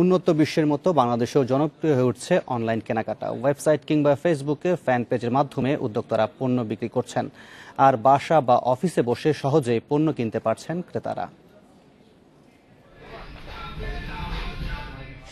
উন্নত বিশ্বের মতো বাংলাদেশেও জনপ্রিয় হয়ে উঠছে অনলাইন কেনাকাটা। ওয়েবসাইট কিংবা ফেসবুকে ফ্যান পেজের মাধ্যমে উদ্যোক্তারা পণ্য বিক্রি করছেন। আর বাসা বা অফিসে বসে সহজেই পণ্য কিনতে পারছেন ক্রেতারা।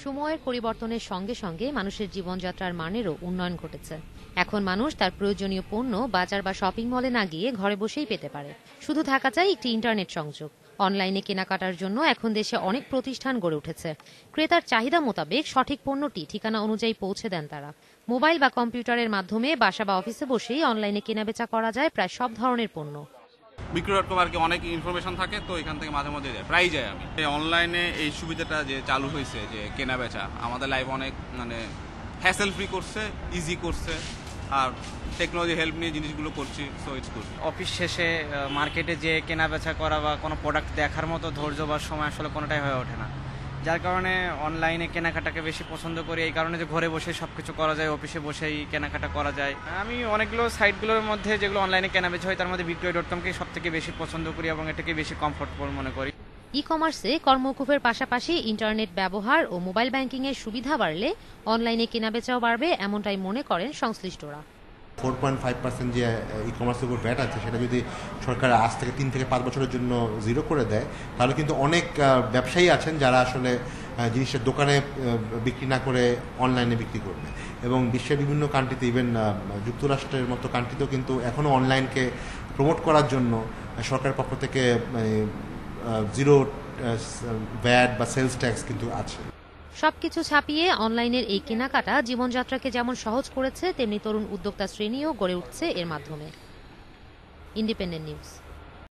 সময়ের পরিবর্তনের সঙ্গে সঙ্গে মানুষের জীবনযাত্রার মানেরও উন্নয়ন ঘটেছে। এখন মানুষ তার প্রয়োজনীয় পণ্য, বাজার বা শপিং মলে না গিয়ে ঘরে বসেই পেতে পারে। শুধু থাকা চাই একটি ইন্টারনেট সংযোগ। অনলাইনে কেনাকাটার জন্য এখন দেশে অনেক প্রতিষ্ঠান গড়ে উঠেছে। ক্রেতার চাহিদা মোতাবেক সঠিক পণ্যটি ঠিকানা অনুযায়ী পৌঁছে দেন তারা। মোবাইল বা কম্পিউটারের মাধ্যমে বাসা বা অফিসে বসেই অনলাইনে কেনাবেচা করা যায় প্রায় সব ধরনের পণ্য। বিক্রি ডট কম আর কি অনেক ইনফরমেশন থাকে, তো এখান থেকে মাঝে মধ্যে যায় প্রায় যাই আমি। এই অনলাইনে এই সুবিধাটা যে চালু হয়েছে, যে কেনা বেচা, আমাদের লাইফ অনেক মানে হ্যাসেল ফ্রি করছে ইজি করছে, আর টেকনোলজি হেল্প নিয়ে জিনিসগুলো করছি সো ইটস গুড অফিস শেষে মার্কেটে যে কেনা বেচা করা বা কোনো প্রোডাক্ট দেখার মতো ধৈর্য বা সময় আসলে কোনোটাই হয়ে ওঠে না। যার কারণে অনলাইনে কেনাকাটাকে বেশি পছন্দ করি। এই কারণে যে ঘরে বসে সব কিছু করা যায় অফিসে বসেই কেনাকাটা করা যায়। আমি অনেকগুলো সাইটগুলোর মধ্যে যেগুলো অনলাইনে কেনা বেচা হয়, তার মধ্যে বিক্রয় ডট কমকে সব থেকে বেশি পছন্দ করি এবং এটাকে বেশি কমফোর্টেবল মনে করি। ই কমার্সে কর্মকুফের পাশাপাশি ইন্টারনেট ব্যবহার ও মোবাইল ব্যাংকিং এর সুবিধা বাড়লে অনলাইনে কেনাবেচাও বাড়বে, এমনটাই মনে করেন সংশ্লিষ্টরা। ফোর পয়েন্ট ফাইভ পার্সেন্ট যে ই কমার্সের উপর ব্যাট আছে, সেটা যদি সরকার আজ থেকে তিন থেকে পাঁচ বছরের জন্য জিরো করে দেয়, তাহলে কিন্তু অনেক ব্যবসায়ী আছেন যারা আসলে জিনিসের দোকানে বিক্রি না করে অনলাইনে বিক্রি করবে। এবং বিশ্বের বিভিন্ন কান্ট্রিতে ইভেন যুক্তরাষ্ট্রের মতো কান্ট্রিতেও কিন্তু এখনও অনলাইনকে প্রমোট করার জন্য সরকারের পক্ষ থেকে মানে জিরো ভ্যাট বা সেলস ট্যাক্স কিন্তু আছে। সবকিছু ছাপিয়ে অনলাইনের এই কেনাকাটা জীবনযাত্রাকে যেমন সহজ করেছে, তেমনি তরুণ উদ্যোক্তা শ্রেণীও গড়ে উঠছে এর মাধ্যমে। Independent news.